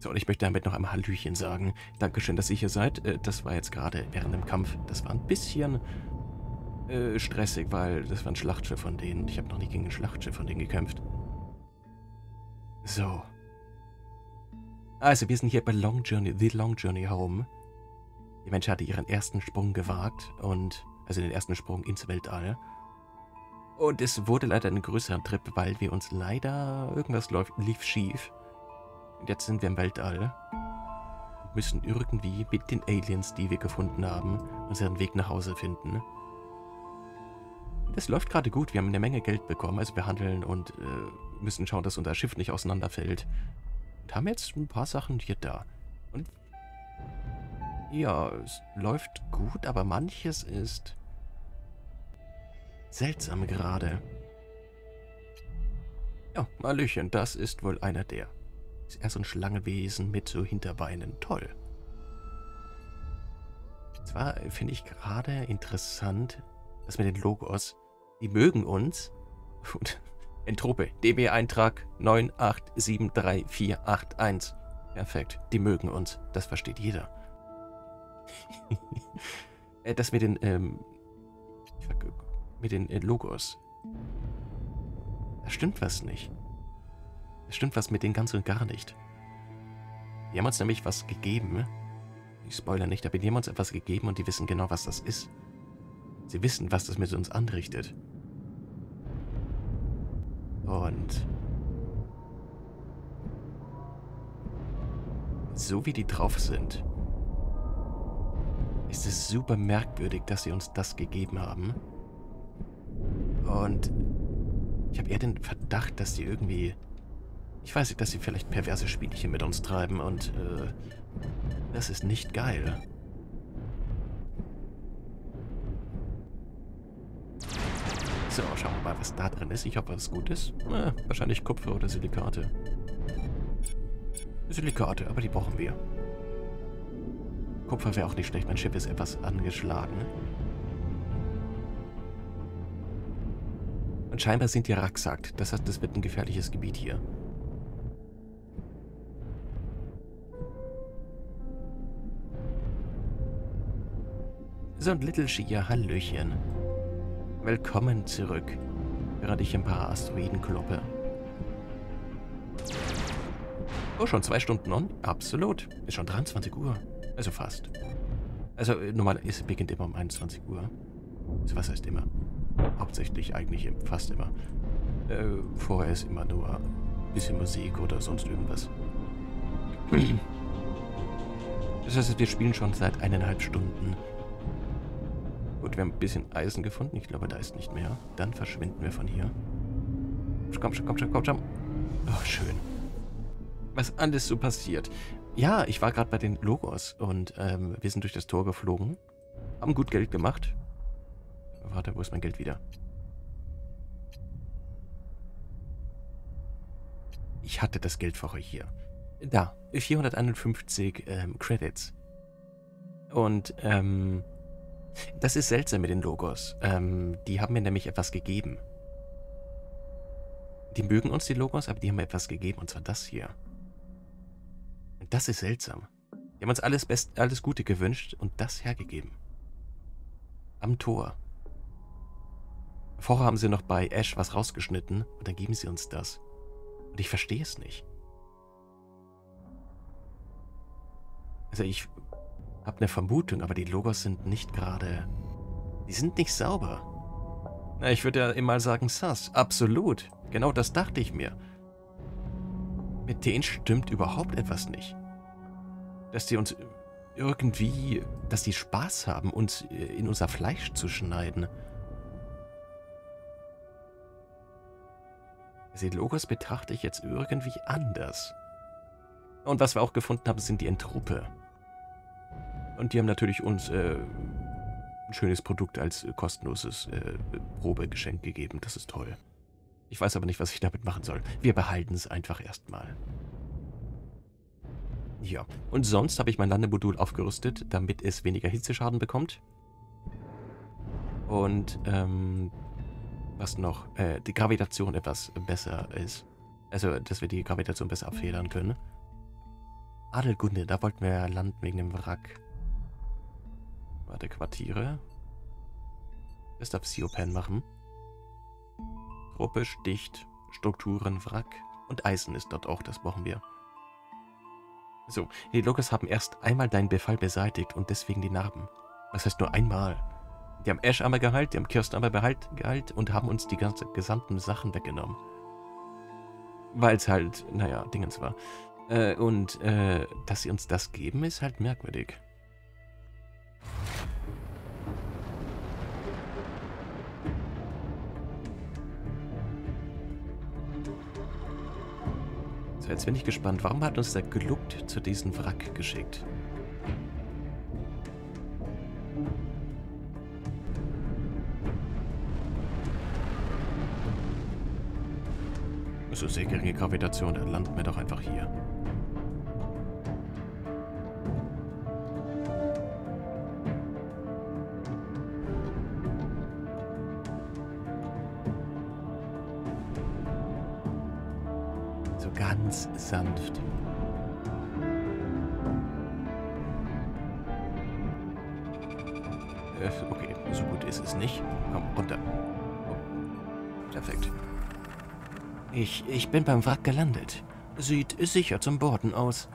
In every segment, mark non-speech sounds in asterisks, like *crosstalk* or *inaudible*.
So, und ich möchte damit noch einmal Hallöchen sagen. Dankeschön, dass ihr hier seid. Äh, das war jetzt gerade während dem Kampf. Das war ein bisschen äh, stressig, weil das war ein Schlachtschiff von denen. Ich habe noch nie gegen ein Schlachtschiff von denen gekämpft. So. Also, wir sind hier bei Long Journey, The Long Journey Home. Die Menschheit hatte ihren ersten Sprung gewagt und, also den ersten Sprung ins Weltall. Und es wurde leider ein größerer Trip, weil wir uns leider, irgendwas läuft, lief schief. Und jetzt sind wir im Weltall. Müssen irgendwie mit den Aliens, die wir gefunden haben, unseren Weg nach Hause finden. Das läuft gerade gut. Wir haben eine Menge Geld bekommen. Also wir handeln und äh, müssen schauen, dass unser Schiff nicht auseinanderfällt. Und haben jetzt ein paar Sachen hier da. Und ja, es läuft gut, aber manches ist seltsam gerade. Ja, Hallöchen, das ist wohl einer der. Ist so ein Schlangenwesen mit so Hinterbeinen. Toll. Zwar finde ich gerade interessant, dass mit den Logos, die mögen uns. Entrope, DB-Eintrag 9873481. Perfekt, die mögen uns. Das versteht jeder. *laughs* Äh, das mit den, ähm, mit den äh, Logos. Da stimmt was nicht. Da stimmt was mit denen ganz und gar nicht. Die haben uns nämlich was gegeben. Ich spoilere nicht, aber die haben uns etwas gegeben und die wissen genau, was das ist. Sie wissen, was das mit uns anrichtet. Und so wie die drauf sind, ist es super merkwürdig, dass sie uns das gegeben haben. Und ich habe eher den Verdacht, dass sie irgendwie... Ich weiß nicht, dass sie vielleicht perverse Spielchen mit uns treiben und äh, das ist nicht geil. So, schauen wir mal, was da drin ist. Ich hoffe, was gut ist. Äh, wahrscheinlich Kupfer oder Silikate. Silikate, aber die brauchen wir. Kupfer wäre auch nicht schlecht. Mein Schiff ist etwas angeschlagen. Und scheinbar sind die Racksackt. Das heißt, das wird ein gefährliches Gebiet hier. So, ein Little Shia, Hallöchen. Willkommen zurück, während ich ein paar Asteroiden kloppe. Oh, schon zwei Stunden on? Absolut. Ist schon 23 Uhr. Also fast. Also äh, normal ist beginnt immer um 21 Uhr. Also was heißt immer? Hauptsächlich eigentlich fast immer. Äh, vorher ist immer nur ein bisschen Musik oder sonst irgendwas. *clears throat* Das heißt, wir spielen schon seit eineinhalb Stunden. Gut, wir haben ein bisschen Eisen gefunden. Ich glaube, da ist nicht mehr. Dann verschwinden wir von hier. Komm schon, komm schon, komm schon. Oh, schön. Was alles so passiert. Ja, ich war gerade bei den Logos und ähm, wir sind durch das Tor geflogen. Haben gut Geld gemacht. Warte, wo ist mein Geld wieder? Ich hatte das Geld vorher hier. Da, 451 ähm, Credits. Und ähm, das ist seltsam mit den Logos. Ähm, die haben mir nämlich etwas gegeben. Die mögen uns, die Logos, aber die haben mir etwas gegeben, und zwar das hier. Das ist seltsam. Die haben uns alles, Best alles Gute gewünscht und das hergegeben. Am Tor. Vorher haben sie noch bei Ash was rausgeschnitten und dann geben sie uns das. Und ich verstehe es nicht. Also ich hab eine Vermutung, aber die Logos sind nicht gerade... Die sind nicht sauber. Na, ich würde ja immer sagen sass. Absolut. Genau das dachte ich mir. Mit denen stimmt überhaupt etwas nicht. Dass die uns irgendwie... Dass die Spaß haben, uns in unser Fleisch zu schneiden. Die Logos betrachte ich jetzt irgendwie anders. Und was wir auch gefunden haben, sind die Entrope. Und die haben natürlich uns äh, ein schönes Produkt als äh, kostenloses äh, Probegeschenk gegeben. Das ist toll. Ich weiß aber nicht, was ich damit machen soll. Wir behalten es einfach erstmal. Ja, und sonst habe ich mein Landemodul aufgerüstet, damit es weniger Hitzeschaden bekommt. Und, ähm, was noch? Äh, die Gravitation etwas besser ist. Also, dass wir die Gravitation besser abfedern können. Adelgunde, da wollten wir landen wegen dem Wrack. Warte, Quartiere. Das darf Siopen machen. Gruppe, Sticht, Strukturen, Wrack und Eisen ist dort auch, das brauchen wir. So, die Locals haben erst einmal deinen Befall beseitigt und deswegen die Narben. Das heißt nur einmal. Die haben Ash einmal geheilt, die haben Kirsten einmal behalt, geheilt und haben uns die ganze, gesamten Sachen weggenommen. Weil es halt, naja, Dingens war. Äh, und äh, dass sie uns das geben, ist halt merkwürdig. Jetzt bin ich gespannt. Warum hat uns der Gluckt zu diesem Wrack geschickt? So sehr geringe Gravitation, dann landen wir doch einfach hier. Bin beim Wrack gelandet. Sieht sicher zum Borden aus.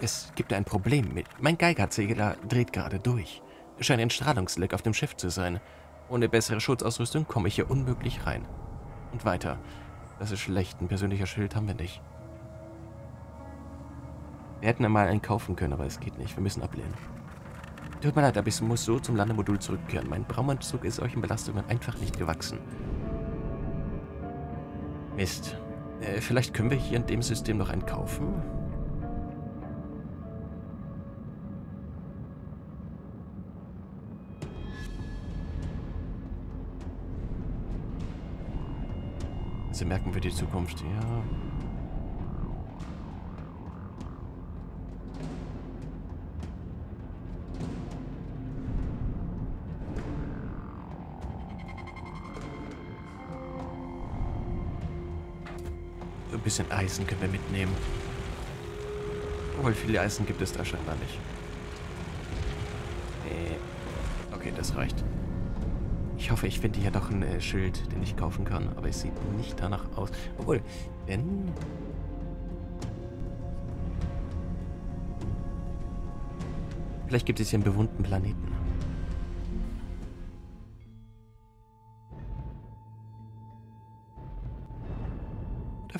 Es gibt ein Problem mit... Mein Geigerzähler dreht gerade durch. Scheint ein Strahlungsleck auf dem Schiff zu sein. Ohne bessere Schutzausrüstung komme ich hier unmöglich rein. Und weiter. Das ist schlecht. Ein persönlicher Schild haben wir nicht. Wir hätten einmal einen kaufen können, aber es geht nicht. Wir müssen ablehnen. Tut mir leid, aber ich muss so zum Landemodul zurückkehren. Mein Braumanzug ist solchen Belastungen einfach nicht gewachsen. Mist. Äh, vielleicht können wir hier in dem System noch einen kaufen? Sie merken für die Zukunft, ja. Bisschen Eisen können wir mitnehmen. Obwohl, viele Eisen gibt es da scheinbar nicht. Äh, okay, das reicht. Ich hoffe, ich finde hier doch ein äh, Schild, den ich kaufen kann. Aber es sieht nicht danach aus. Obwohl, wenn... Vielleicht gibt es hier einen bewohnten Planeten.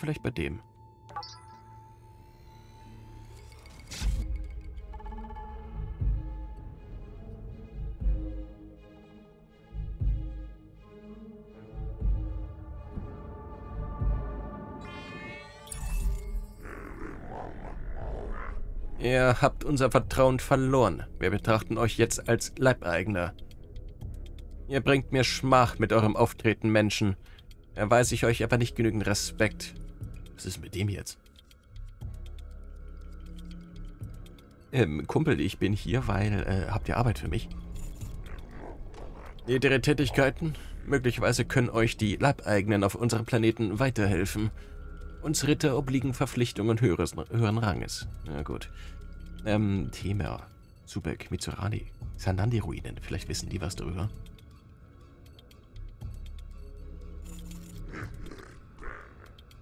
Vielleicht bei dem. Ihr habt unser Vertrauen verloren. Wir betrachten euch jetzt als Leibeigener. Ihr bringt mir Schmach mit eurem Auftreten, Menschen. Erweise ich euch aber nicht genügend Respekt. Was ist mit dem jetzt? Ähm, Kumpel, ich bin hier, weil... Äh, habt ihr Arbeit für mich? Ihre Tätigkeiten? Möglicherweise können euch die Leibeigenen auf unserem Planeten weiterhelfen. Uns Ritter obliegen Verpflichtungen höheres, höheren Ranges. Na gut. Ähm, Temer, Zubek, Mitsurani, Sanandi-Ruinen. Vielleicht wissen die was drüber.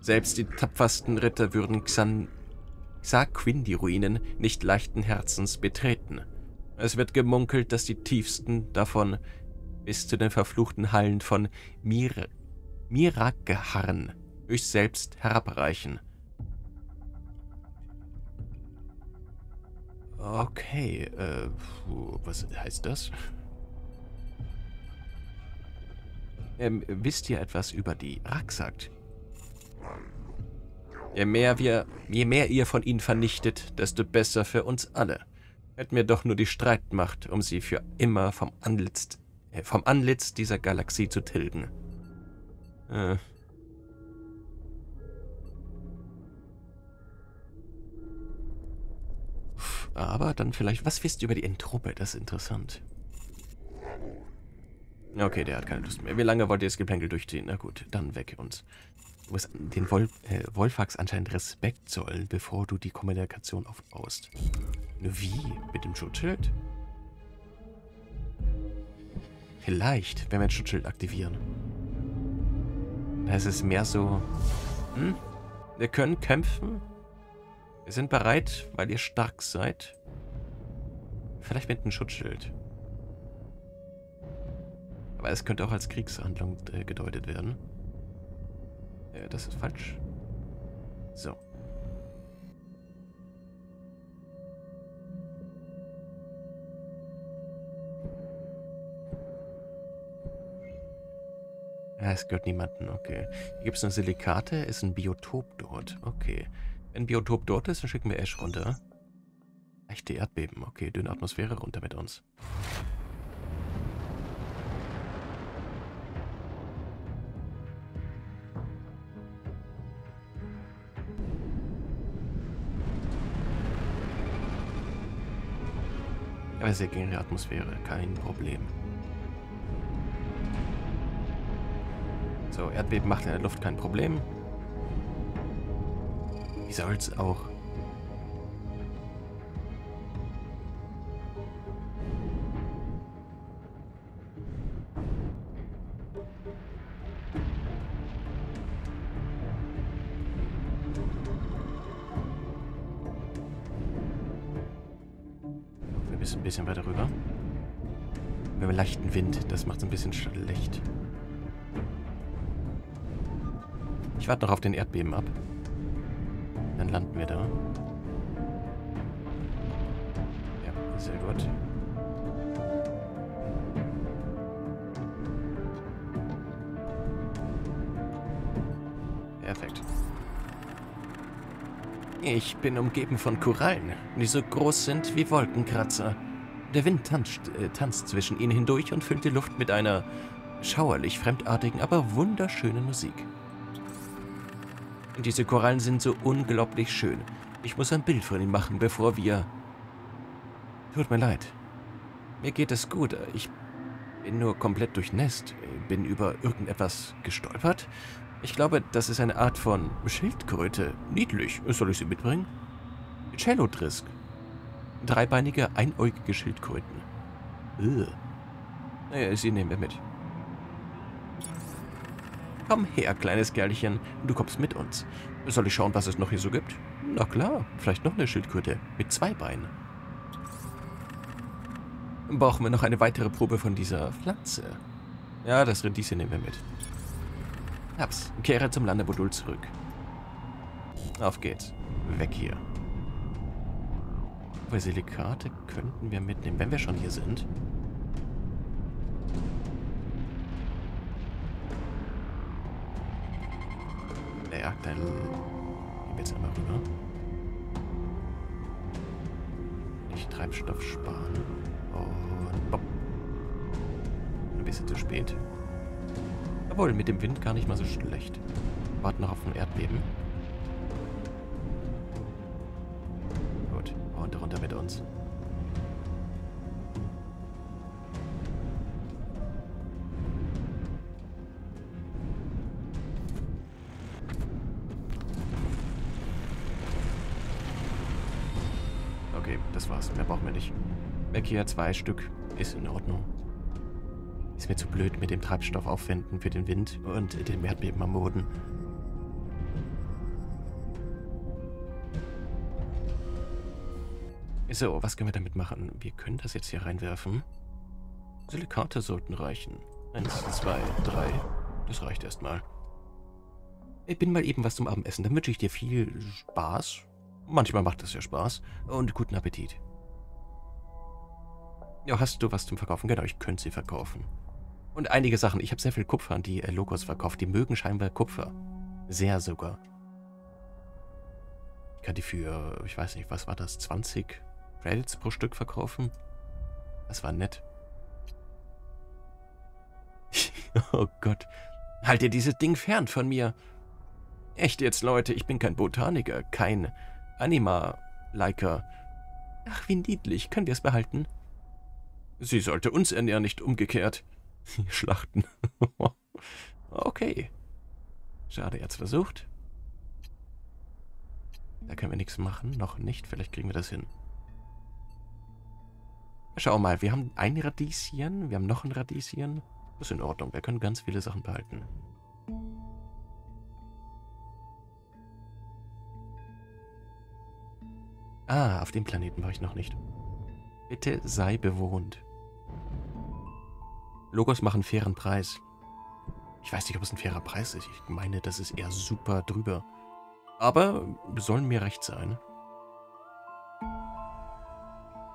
Selbst die tapfersten Ritter würden Xan Xaquindi-Ruinen nicht leichten Herzens betreten. Es wird gemunkelt, dass die tiefsten davon bis zu den verfluchten Hallen von Mir Mirageharn euch selbst herabreichen. Okay, äh, was heißt das? Ähm, wisst ihr etwas über die Raksakt? Je mehr wir, je mehr ihr von ihnen vernichtet, desto besser für uns alle. Hätten wir doch nur die Streitmacht, um sie für immer vom Antlitz, äh, vom Antlitz dieser Galaxie zu tilgen. Äh. Aber dann vielleicht, was wisst ihr über die Entrope? Das ist interessant. Okay, der hat keine Lust mehr. Wie lange wollt ihr das Geplänkel durchziehen? Na gut, dann weg uns. Musst den Wolf, äh, Wolfax anscheinend Respekt zollen, bevor du die Kommunikation aufbaust. Nur wie? Mit dem Schutzschild? Vielleicht, wenn wir ein Schutzschild aktivieren. Da ist es mehr so, hm, wir können kämpfen. Wir sind bereit, weil ihr stark seid. Vielleicht mit einem Schutzschild. Aber es könnte auch als Kriegshandlung äh, gedeutet werden. Äh, das ist falsch. So. Ja, es gehört niemandem, okay. Hier gibt es eine Silikate, ist ein Biotop dort. Okay. Wenn ein Biotop dort ist, dann schicken wir Ash runter. Echte Erdbeben, okay. Dünne Atmosphäre runter mit uns. Aber sehr geringe Atmosphäre, kein Problem. So, Erdbeben macht in der Luft kein Problem. Wie soll's auch? Wind, das macht es ein bisschen schlecht. Ich warte noch auf den Erdbeben ab. Dann landen wir da. Ja, sehr gut. Perfekt. Ich bin umgeben von Korallen, die so groß sind wie Wolkenkratzer. Der Wind tanzt, äh, tanzt zwischen ihnen hindurch und füllt die Luft mit einer schauerlich fremdartigen, aber wunderschönen Musik. Diese Korallen sind so unglaublich schön. Ich muss ein Bild von ihnen machen, bevor wir... Tut mir leid. Mir geht es gut. Ich bin nur komplett durchnässt. Bin über irgendetwas gestolpert. Ich glaube, das ist eine Art von Schildkröte. Niedlich. Soll ich sie mitbringen? Cellodrisk. Dreibeinige, einäugige Schildkröten. Ugh. Naja, sie nehmen wir mit. Komm her, kleines Kerlchen, du kommst mit uns. Soll ich schauen, was es noch hier so gibt? Na klar, vielleicht noch eine Schildkröte mit zwei Beinen. Brauchen wir noch eine weitere Probe von dieser Pflanze? Ja, das Rendisse nehmen wir mit. Hab's. Kehre zum Landemodul zurück. Auf geht's. Weg hier. Bei Silikate könnten wir mitnehmen, wenn wir schon hier sind. Jagd, dann gehen wir jetzt einmal rüber. Nicht Treibstoff sparen. Und bopp. Ein bisschen zu spät. Obwohl, mit dem Wind gar nicht mal so schlecht. Warten noch auf ein Erdbeben. Hier, zwei Stück. Ist in Ordnung. Ist mir zu blöd mit dem Treibstoff aufwenden für den Wind und den Erdbeben am Boden. So, was können wir damit machen? Wir können das jetzt hier reinwerfen. Silikate sollten reichen. Eins, zwei, drei. Das reicht erstmal. Ich bin mal eben was zum Abendessen. Dann wünsche ich dir viel Spaß Manchmal macht es ja Spaß. Und guten Appetit. Ja, hast du was zum Verkaufen? Genau, ich könnte sie verkaufen. Und einige Sachen. Ich habe sehr viel Kupfer an die äh, Logos verkauft. Die mögen scheinbar Kupfer. Sehr sogar. Ich kann die für, ich weiß nicht, was war das, 20 Credits pro Stück verkaufen? Das war nett. *laughs* oh Gott. Halt dir dieses Ding fern von mir. Echt jetzt, Leute, ich bin kein Botaniker, kein Anima-Liker. Ach, wie niedlich. Können wir es behalten? Sie sollte uns ernähren, nicht umgekehrt. *laughs* Schlachten. *laughs* okay. Schade, er hat es versucht. Da können wir nichts machen. Noch nicht. Vielleicht kriegen wir das hin. Schau mal, wir haben ein Radieschen. Wir haben noch ein Radieschen. Das ist in Ordnung. Wir können ganz viele Sachen behalten. Ah, auf dem Planeten war ich noch nicht. Bitte sei bewohnt. Logos machen fairen Preis. Ich weiß nicht, ob es ein fairer Preis ist. Ich meine, das ist eher super drüber. Aber sollen mir recht sein.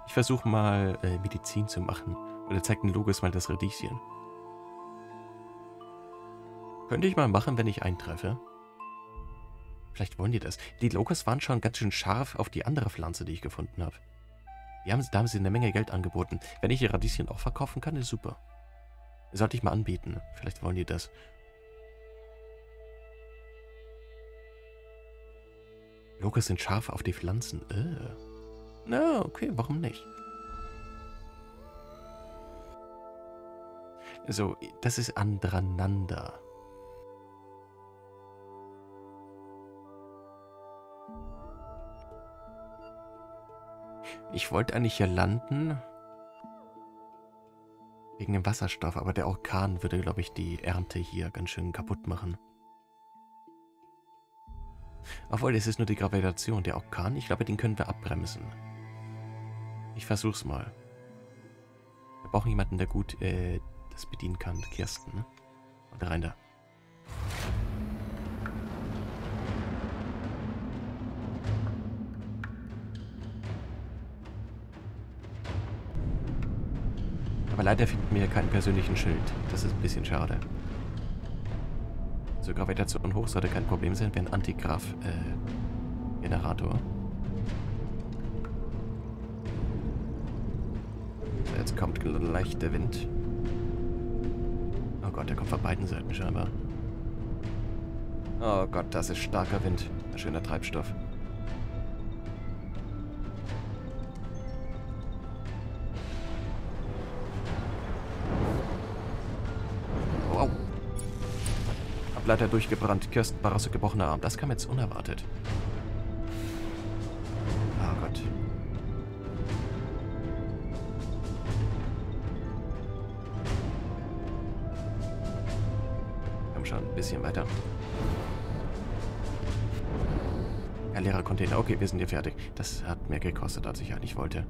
Ich versuche mal äh, Medizin zu machen. Oder zeigt ein Logos mal das Radieschen. Könnte ich mal machen, wenn ich eintreffe. Vielleicht wollen die das. Die Logos waren schon ganz schön scharf auf die andere Pflanze, die ich gefunden habe. Haben, da haben sie eine Menge Geld angeboten. Wenn ich die Radieschen auch verkaufen kann, ist super. Sollte ich mal anbieten. Vielleicht wollen die das. Logos sind scharf auf die Pflanzen. Äh. Na, okay, warum nicht? So, das ist andreinander. Ich wollte eigentlich hier landen. Wegen dem Wasserstoff, aber der Orkan würde, glaube ich, die Ernte hier ganz schön kaputt machen. Obwohl, es ist nur die Gravitation. Der Orkan, ich glaube, den können wir abbremsen. Ich versuch's mal. Wir brauchen jemanden, der gut äh, das bedienen kann. Kirsten, ne? Und rein da. Aber leider finden wir keinen persönlichen Schild. Das ist ein bisschen schade. So, Gravitation hoch sollte kein Problem sein. Wäre ein Antigraph-Generator. Äh, so, jetzt kommt leicht der Wind. Oh Gott, der kommt von beiden Seiten scheinbar. Oh Gott, das ist starker Wind. Ein schöner Treibstoff. Ableiter durchgebrannt. Barrasse gebrochener Arm. Das kam jetzt unerwartet. Oh Gott. Komm schon, ein bisschen weiter. Ein leerer Container. Okay, wir sind hier fertig. Das hat mehr gekostet, als ich eigentlich wollte.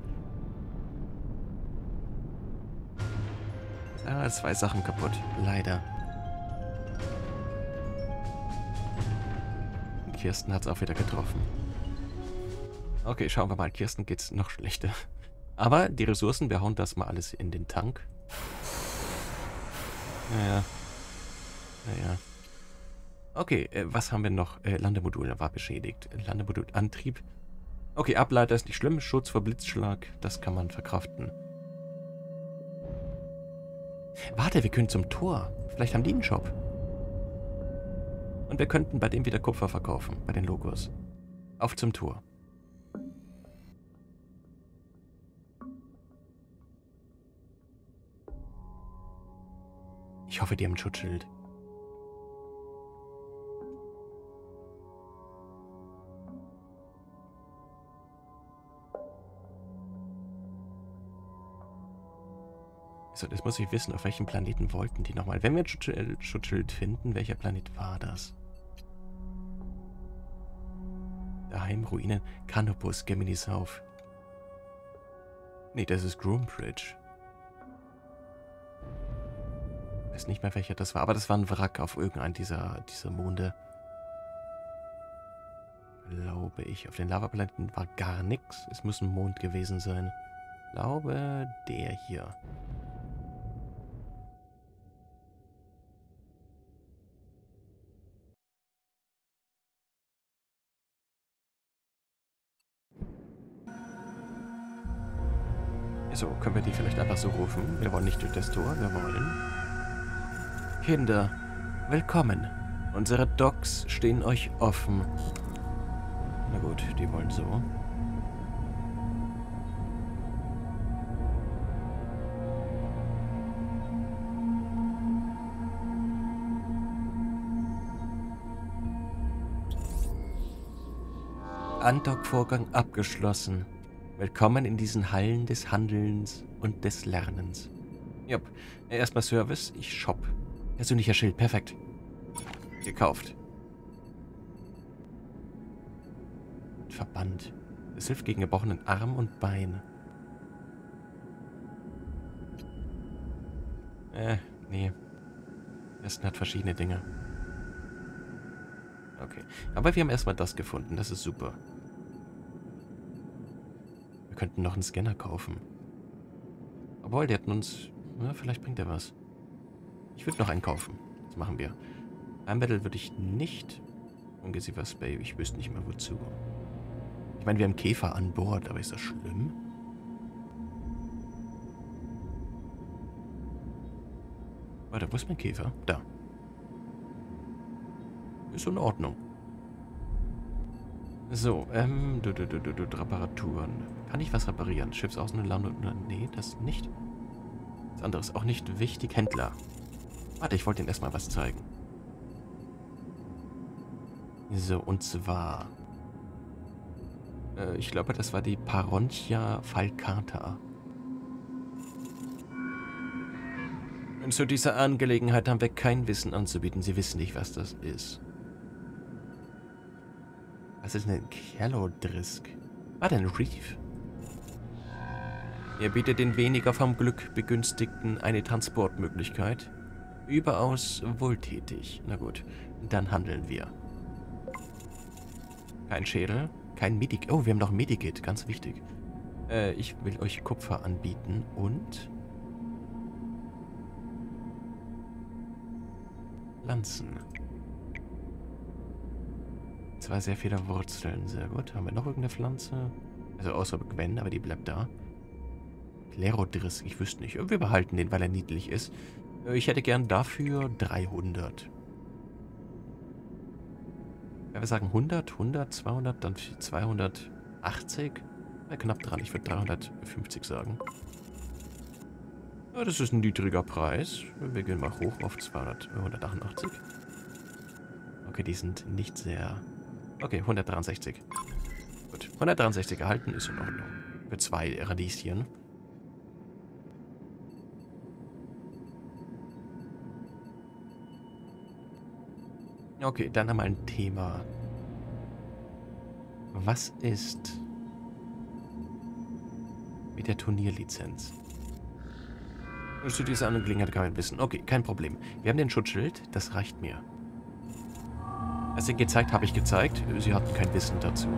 Ah, zwei Sachen kaputt. Leider. Kirsten hat es auch wieder getroffen. Okay, schauen wir mal. Kirsten geht's noch schlechter. Aber die Ressourcen, wir hauen das mal alles in den Tank. Naja. Naja. Okay, äh, was haben wir noch? Äh, Landemodul war beschädigt. Landemodul Antrieb. Okay, Ableiter ist nicht schlimm. Schutz vor Blitzschlag, das kann man verkraften. Warte, wir können zum Tor. Vielleicht haben die einen Shop. Und wir könnten bei dem wieder Kupfer verkaufen, bei den Logos. Auf zum Tor. Ich hoffe, die haben ein Schutzschild. So, das muss ich wissen, auf welchem Planeten wollten die nochmal. Wenn wir ein Schutzschild finden, welcher Planet war das? Daheim, Ruinen, Canopus, Gemini auf. Nee, das ist Groombridge. Weiß nicht mehr, welcher das war, aber das war ein Wrack auf irgendeinem dieser, dieser Monde. Glaube ich. Auf den Lavaplaneten war gar nichts. Es muss ein Mond gewesen sein. Glaube, der hier. So, können wir die vielleicht einfach so rufen? Wir wollen nicht durch das Tor, wir wollen... Kinder, willkommen. Unsere Docks stehen euch offen. Na gut, die wollen so. Andockvorgang abgeschlossen. Willkommen in diesen Hallen des Handelns und des Lernens. Jupp, erstmal Service, ich shop. Persönlicher Schild, perfekt. Gekauft. Verband. Es hilft gegen gebrochenen Arm und Bein. Äh, nee. Westen hat verschiedene Dinge. Okay. Aber wir haben erstmal das gefunden. Das ist super. Könnten noch einen Scanner kaufen. Obwohl, der hat uns... Na, vielleicht bringt er was. Ich würde noch einen kaufen. Das machen wir. Ein Battle würde ich nicht. Ungesiver Spay. Ich wüsste nicht mehr wozu. Ich meine, wir haben Käfer an Bord, aber ist das schlimm? Warte, wo ist mein Käfer? Da. Ist in Ordnung. So, ähm, du, du, du, du, Reparaturen. Kann ich was reparieren? Schiffsaußenland? Nee, das nicht. Das andere ist auch nicht wichtig. Händler. Warte, ich wollte Ihnen erstmal was zeigen. So, und zwar... Äh, ich glaube, das war die Parontia falcata. Und zu dieser Angelegenheit haben wir kein Wissen anzubieten. Sie wissen nicht, was das ist. Was ist ein Kellodrisk? Ah, ein Reef. Er bietet den weniger vom Glück Begünstigten eine Transportmöglichkeit. Überaus wohltätig. Na gut, dann handeln wir. Kein Schädel, kein Medik... Oh, wir haben noch Medikit, ganz wichtig. Äh, ich will euch Kupfer anbieten und... Lanzen. Zwar sehr viele Wurzeln, sehr gut. Haben wir noch irgendeine Pflanze? Also außer Gwen, aber die bleibt da. Klerodriss, ich wüsste nicht. Wir behalten den, weil er niedlich ist. Äh, ich hätte gern dafür 300. Wenn wir sagen 100, 100, 200, dann 280. Ja, knapp dran, ich würde 350 sagen. Ja, das ist ein niedriger Preis. Wir gehen mal hoch auf 200, 188. Okay, die sind nicht sehr... Okay, 163. Gut, 163 erhalten ist in Ordnung. Für zwei Radieschen. Okay, dann einmal ein Thema. Was ist mit der Turnierlizenz? Zu dieser Angelegenheit kann man wissen. Okay, kein Problem. Wir haben den Schutzschild, das reicht mir. Also gezeigt habe ich gezeigt, sie hatten kein Wissen dazu.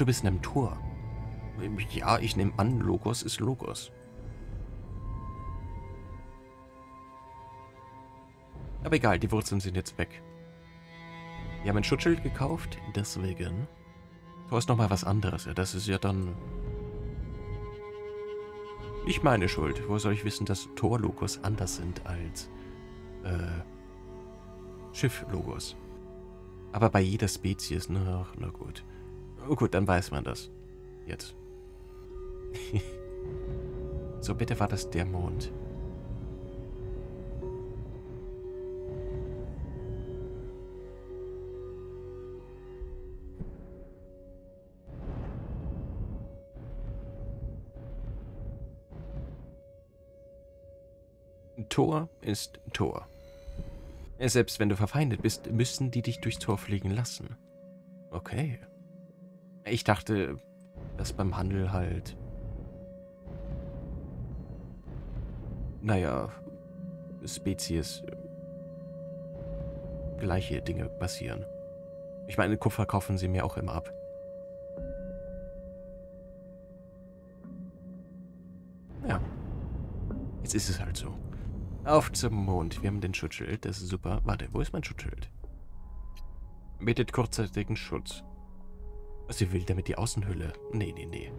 Du bist in einem Tor. Ja, ich nehme an, Logos ist Logos. Aber egal, die Wurzeln sind jetzt weg. Wir haben ein Schutzschild gekauft, deswegen. Tor ist nochmal was anderes. Ja, das ist ja dann... Nicht meine Schuld. Wo soll ich wissen, dass Tor-Logos anders sind als... Äh... Schiff-Logos? Aber bei jeder Spezies, na, na gut. Oh gut, dann weiß man das. Jetzt. *laughs* so, bitte war das der Mond. Tor ist Tor. Selbst wenn du verfeindet bist, müssen die dich durchs Tor fliegen lassen. Okay. Ich dachte, dass beim Handel halt... Naja, Spezies... gleiche Dinge passieren. Ich meine, Kupfer kaufen sie mir auch immer ab. Ja. Jetzt ist es halt so. Auf zum Mond. Wir haben den Schutzschild. Das ist super. Warte, wo ist mein Schutzschild? Bietet kurzzeitigen Schutz. Sie will damit die Außenhülle? Nee, nee, nee.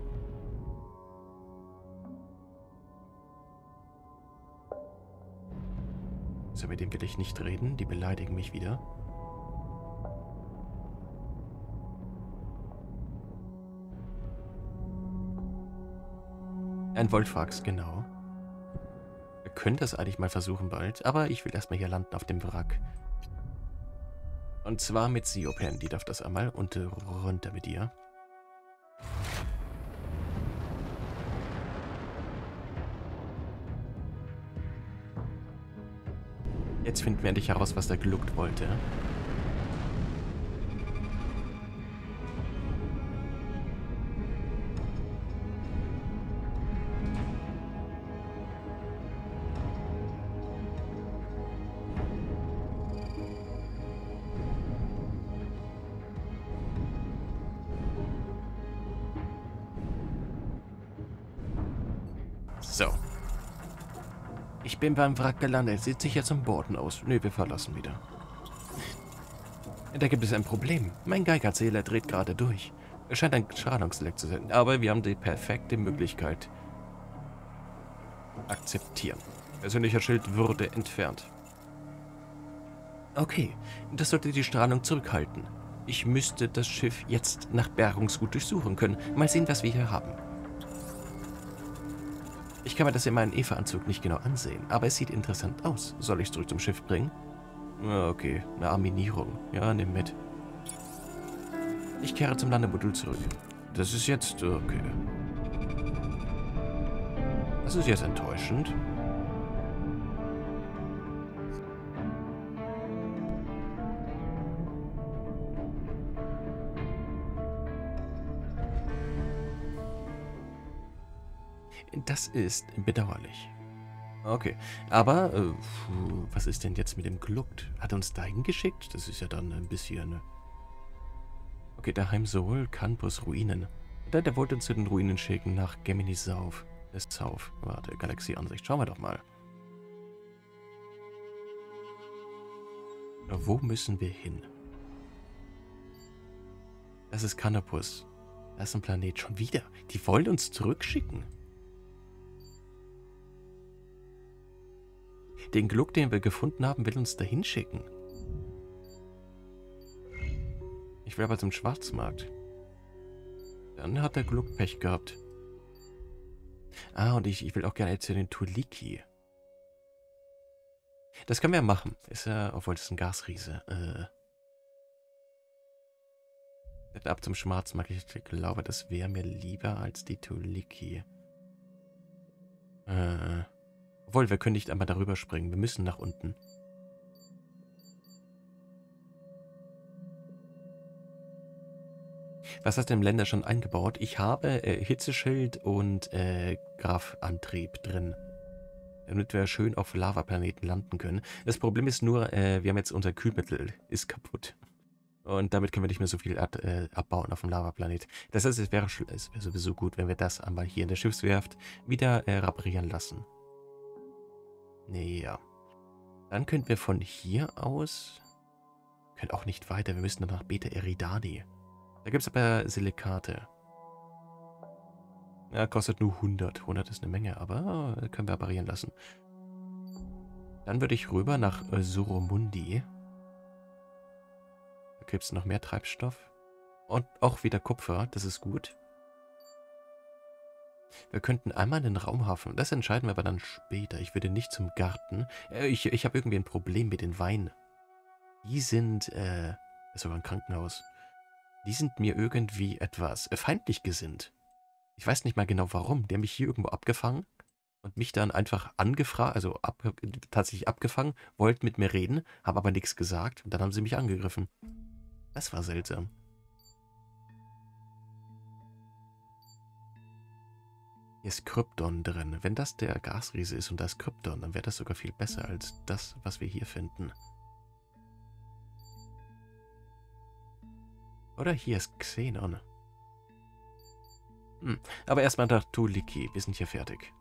So, mit dem will ich nicht reden. Die beleidigen mich wieder. Ein Wolfwachs, genau. Wir können das eigentlich mal versuchen bald, aber ich will erstmal hier landen auf dem Wrack. Und zwar mit Siopen, die darf das einmal und runter mit ihr. Jetzt finden wir endlich heraus, was der geluckt wollte. Bin beim Wrack gelandet. Sieht sicher zum Boden aus. Nö, wir verlassen wieder. Da gibt es ein Problem. Mein Geigerzähler dreht gerade durch. Es scheint ein Strahlungsleck zu sein, aber wir haben die perfekte Möglichkeit. Akzeptieren. Persönlicher Schild wurde entfernt. Okay, das sollte die Strahlung zurückhalten. Ich müsste das Schiff jetzt nach Bergungsgut durchsuchen können. Mal sehen, was wir hier haben. Ich kann mir das in meinem Eva-Anzug nicht genau ansehen, aber es sieht interessant aus. Soll ich es zurück zum Schiff bringen? Okay, eine Arminierung. Ja, nimm mit. Ich kehre zum Landemodul zurück. Das ist jetzt... okay. Das ist jetzt enttäuschend. Das ist bedauerlich. Okay, aber äh, was ist denn jetzt mit dem Gluckt? Hat er uns dahin geschickt? Das ist ja dann ein bisschen... Ne? Okay, daheim Soul, Campus, Ruinen. Der, der wollte uns zu den Ruinen schicken, nach Gemini Sauf. Das äh, Sauf. Warte, Galaxieansicht. Schauen wir doch mal. Wo müssen wir hin? Das ist Canopus. Das ist ein Planet. Schon wieder. Die wollen uns zurückschicken. Den Gluck, den wir gefunden haben, will uns dahin schicken. Ich will aber zum Schwarzmarkt. Dann hat der Gluck Pech gehabt. Ah, und ich, ich will auch gerne zu den Tuliki. Das können wir ja machen. Ist ja, obwohl das ist ein Gasriese. Äh. Ab zum Schwarzmarkt. Ich glaube, das wäre mir lieber als die Tuliki. Äh. Obwohl, wir können nicht einmal darüber springen. Wir müssen nach unten. Was hast du im Länder schon eingebaut? Ich habe äh, Hitzeschild und äh, Grafantrieb drin. Damit wir schön auf Lavaplaneten landen können. Das Problem ist nur, äh, wir haben jetzt unser Kühlmittel ist kaputt. Und damit können wir nicht mehr so viel ab, äh, abbauen auf dem Lavaplanet. Das heißt, es wäre, es wäre sowieso gut, wenn wir das einmal hier in der Schiffswerft wieder äh, reparieren lassen. Nee, ja. Dann könnten wir von hier aus... Können auch nicht weiter, wir müssen dann nach Beta Eridani. Da gibt es aber Silikate. Ja, kostet nur 100. 100 ist eine Menge, aber äh, können wir reparieren lassen. Dann würde ich rüber nach äh, Soromundi. Da gibt es noch mehr Treibstoff. Und auch wieder Kupfer, das ist gut. Wir könnten einmal in den Raumhafen. Das entscheiden wir aber dann später. Ich würde nicht zum Garten. Äh, ich, ich habe irgendwie ein Problem mit den Weinen. Die sind, äh, ist sogar ein Krankenhaus. Die sind mir irgendwie etwas äh, feindlich gesinnt. Ich weiß nicht mal genau warum. Die haben mich hier irgendwo abgefangen und mich dann einfach angefragt, also ab, tatsächlich abgefangen, wollten mit mir reden, haben aber nichts gesagt und dann haben sie mich angegriffen. Das war seltsam. Ist Krypton drin. Wenn das der Gasriese ist und da ist Krypton, dann wäre das sogar viel besser als das, was wir hier finden. Oder hier ist Xenon. Hm. Aber erstmal nach Tuliki. Wir sind hier fertig.